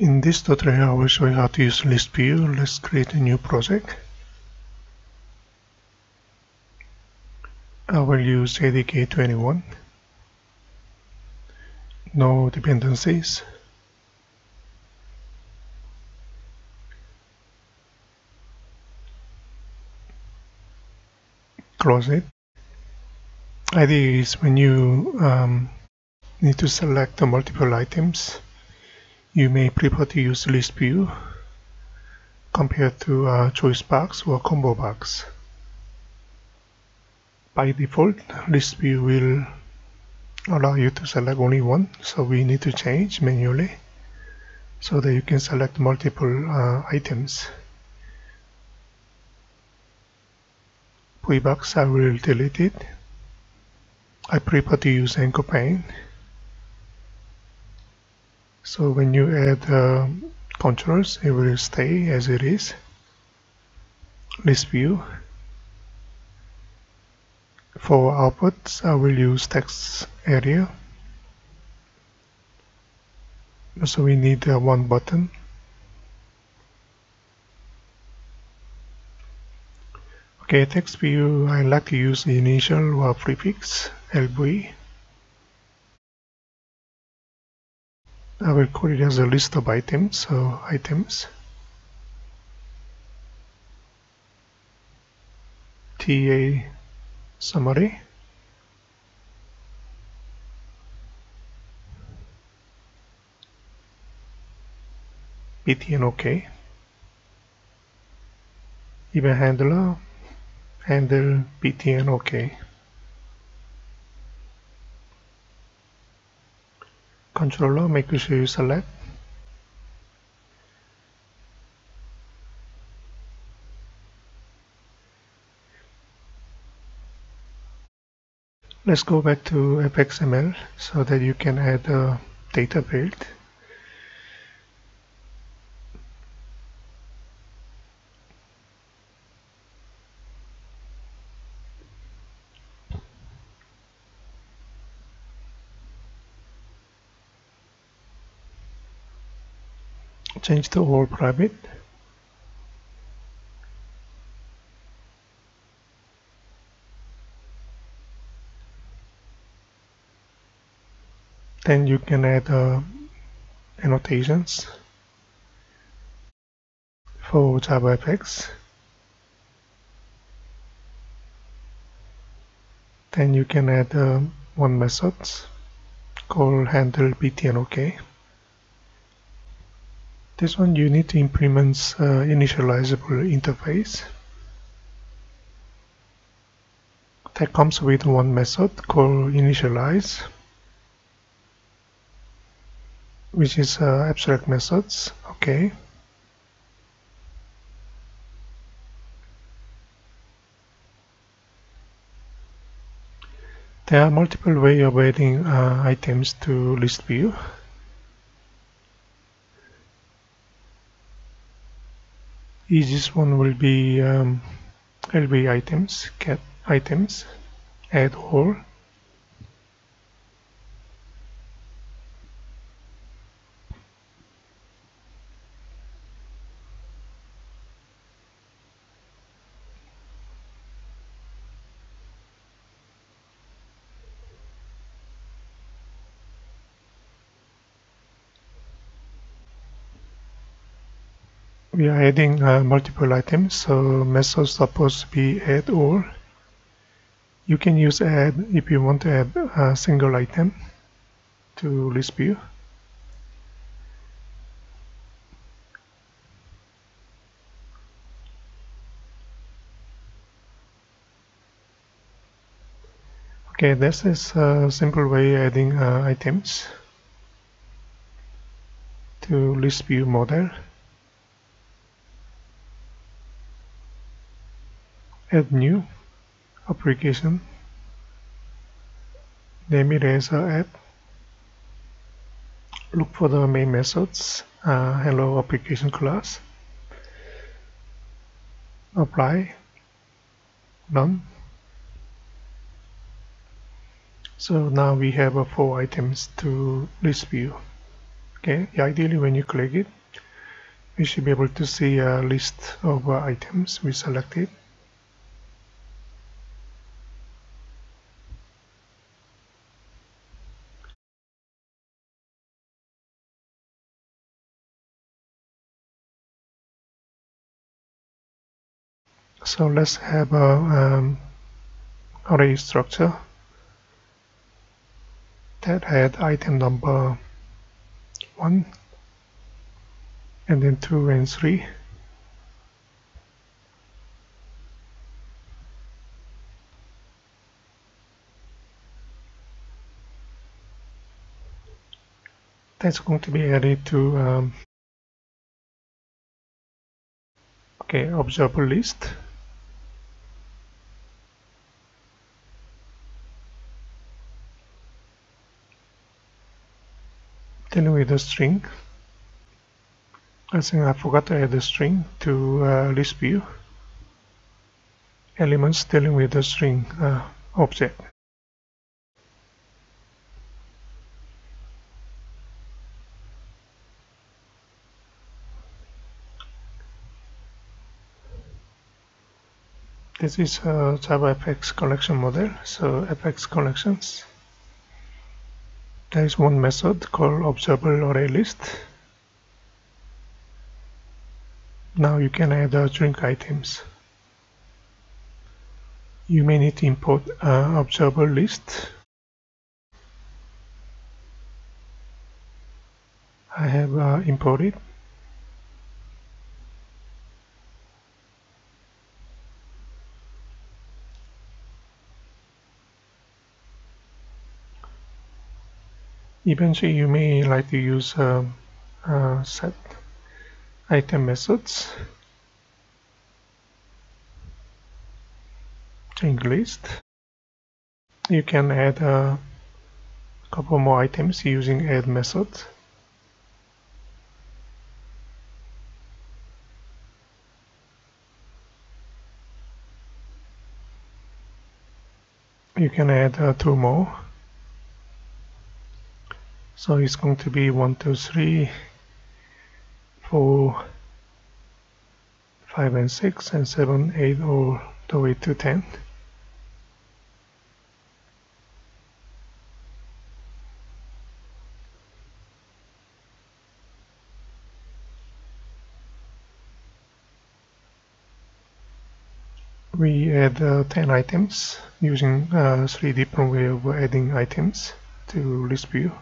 In this tutorial I will show you how to use list view. Let's create a new project. I will use JDK 21. No dependencies. Close it. Idea is when you um, need to select the multiple items you may prefer to use list view compared to a choice box or combo box. By default, list view will allow you to select only one, so we need to change manually so that you can select multiple uh, items. box I will delete it. I prefer to use anchor pane so when you add uh, controls it will stay as it is. List view. For outputs I will use text area. So we need uh, one button. Okay text view I like to use initial or prefix LV I will call it as a list of items, so items. TA summary. btn OK. Event handler, handle btn OK. Controller make sure you select. Let's go back to fxml so that you can add a data field change to all private then you can add uh, annotations for JavaFX then you can add uh, one method called handle btn ok this one you need to implement uh, initializable interface. That comes with one method called initialize which is uh, abstract methods. Okay. There are multiple ways of adding uh, items to list view easiest one will be um, LV items, get items, add all. We are adding uh, multiple items. So methods supposed to be add all. You can use add if you want to add a single item to list view. Okay this is a simple way adding uh, items to list view model add new application. Name it as a app. Look for the main methods. Uh, hello application class. Apply. Done so now we have uh, four items to list view okay ideally when you click it you should be able to see a list of uh, items we selected so let's have a um, array structure that had item number 1 and then 2 and 3 that's going to be added to um, okay observable list the string I think I forgot to add the string to uh, list view elements dealing with the string uh, object. This is a Java FX collection model, so FX collections. There is one method called observable array list Now you can add uh, drink items. You may need to import uh, observable list. I have uh, imported. Eventually you may like to use um, uh, set item methods. Change list. You can add a couple more items using add method. You can add uh, two more so it's going to be one two three 4, 5 and 6 and 7, 8 all the way to 10. We add uh, 10 items using uh, three different way of adding items to list view.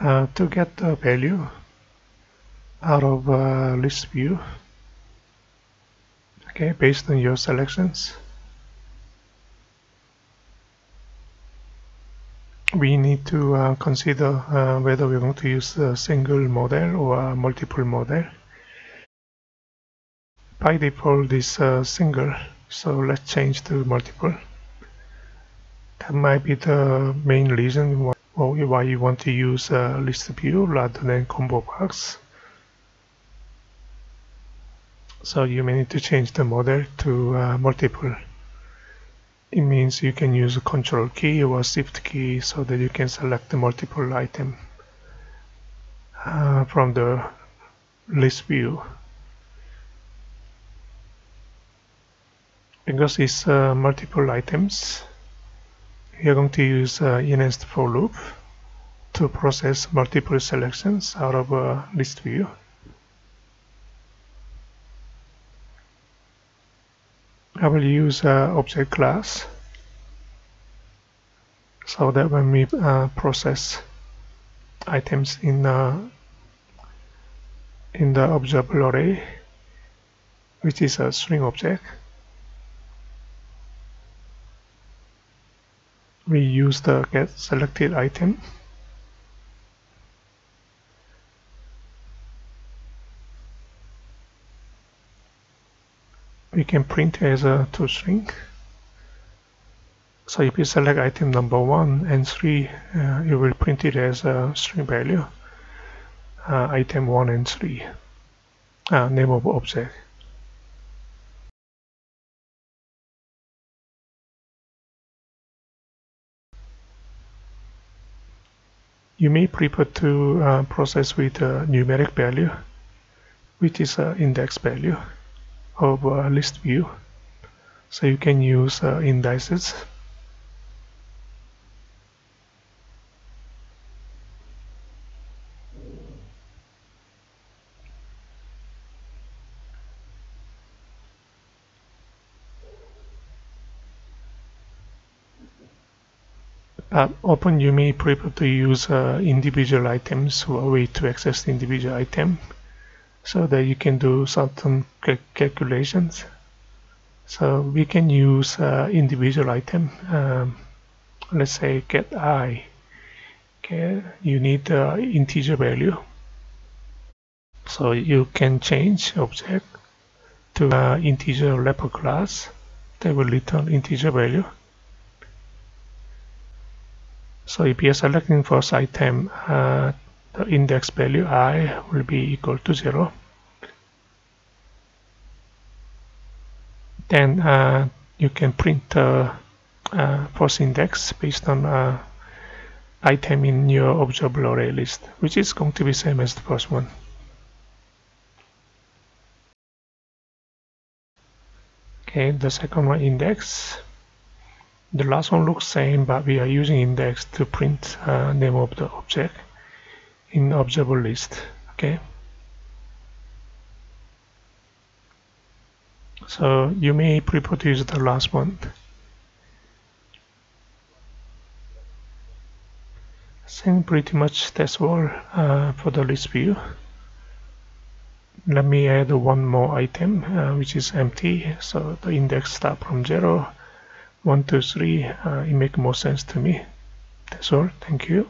Uh, to get the value out of uh, list view. Okay based on your selections. We need to uh, consider uh, whether we're going to use a single model or a multiple model. By default this uh, single so let's change to multiple. That might be the main reason why why you want to use a list view rather than combo box. So you may need to change the model to uh, multiple. It means you can use a control key or shift key so that you can select the multiple item uh, from the list view. Because it's uh, multiple items, we are going to use uh, enhanced for loop to process multiple selections out of a list view. I will use uh, object class so that when we uh, process items in uh, in the observable array which is a string object we use the get selected item. We can print as a toString so if you select item number one and three uh, you will print it as a string value uh, item one and three uh, name of object you may prefer to uh, process with a numeric value which is an index value of a list view. So you can use uh, indices Uh, often you may prefer to use uh, individual items or a way to access the individual item so that you can do certain cal calculations. So we can use uh, individual item. Um, let's say get i. Okay, you need the integer value. So you can change object to uh, integer wrapper class that will return integer value. So if you are selecting first item, uh, the index value i will be equal to 0. Then uh, you can print the uh, first index based on uh, item in your observable array list, which is going to be same as the first one. Okay, the second one index the last one looks same, but we are using index to print uh, name of the object in observable list. Okay. So you may use the last one. Think pretty much that's all uh, for the list view. Let me add one more item, uh, which is empty. So the index start from zero one, two, three, uh, it make more sense to me. That's all. Thank you.